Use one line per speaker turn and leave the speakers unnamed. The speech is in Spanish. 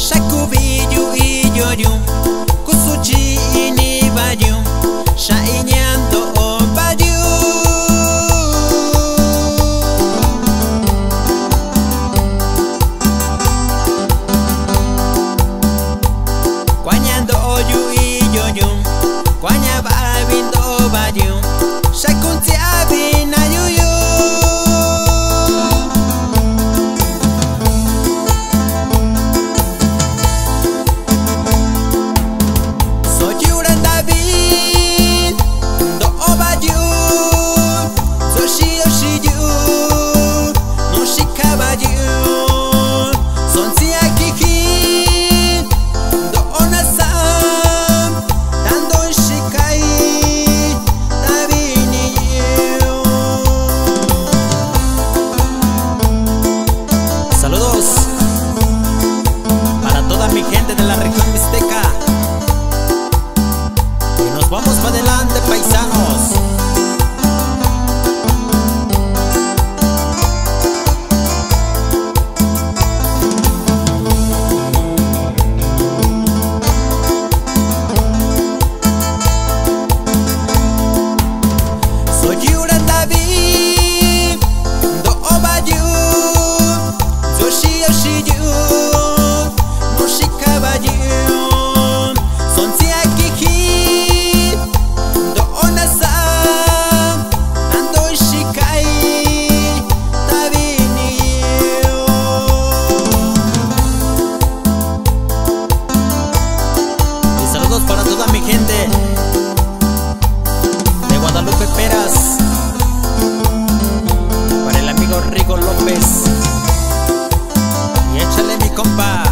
de mi gente. De Guadalupe Peras. Para el amigo Rico López. Y échale mi compa.